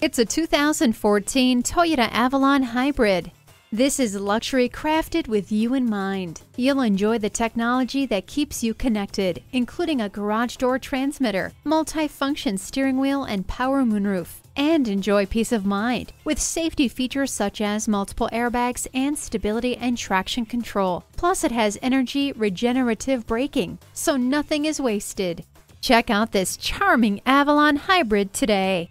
It's a 2014 Toyota Avalon Hybrid. This is luxury crafted with you in mind. You'll enjoy the technology that keeps you connected, including a garage door transmitter, multi-function steering wheel, and power moonroof. And enjoy peace of mind with safety features such as multiple airbags and stability and traction control. Plus, it has energy regenerative braking, so nothing is wasted. Check out this charming Avalon Hybrid today.